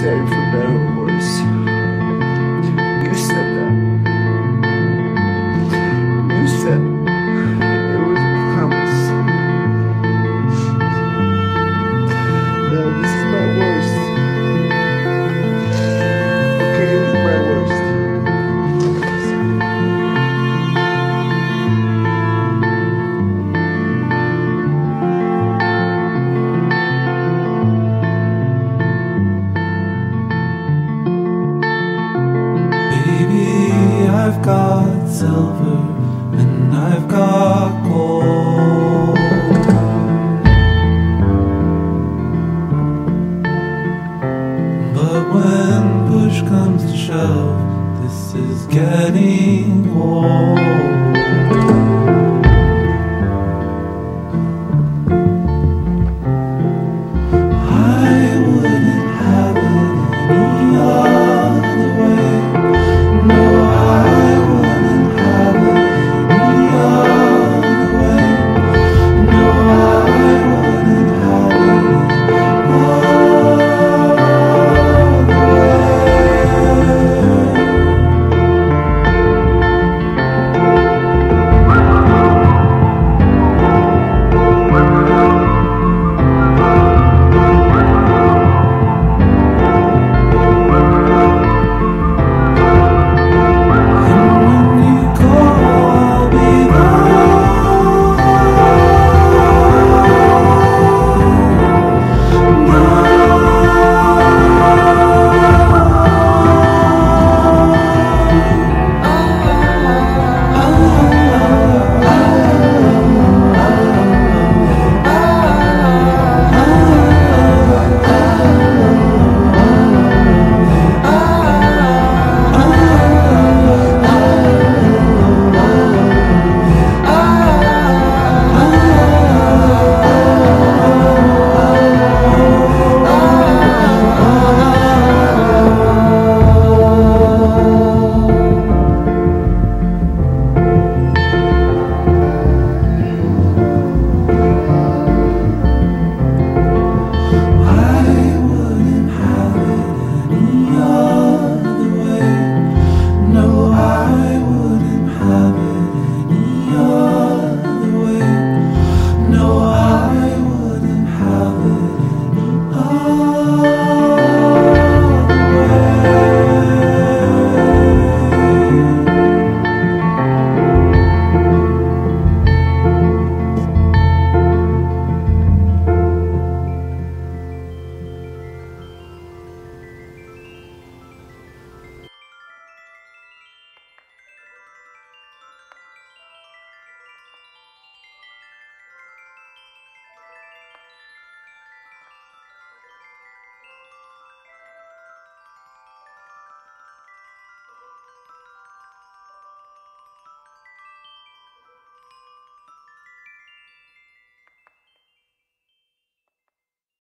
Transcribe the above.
say shove, this is getting old. Lord.